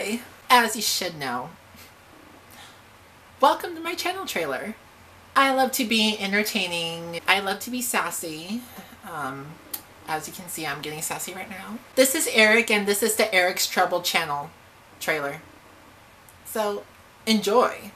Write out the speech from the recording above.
Hi! As you should know, welcome to my channel trailer. I love to be entertaining. I love to be sassy. Um, as you can see, I'm getting sassy right now. This is Eric and this is the Eric's Treble channel trailer. So, enjoy.